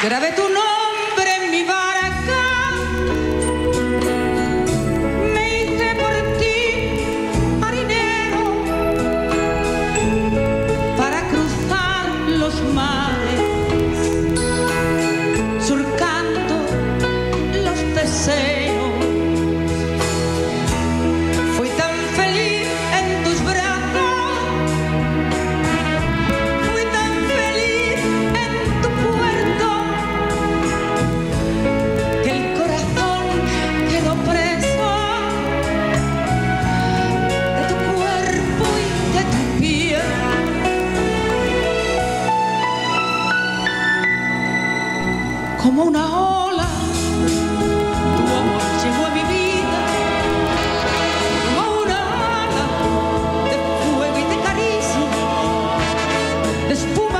Grabé tu nombre en mi barca. Me hice por ti marinero para cruzar los mares, como una ola. Tu amor llegó a mi vida como una ala de fuego y de caricia, de espuma.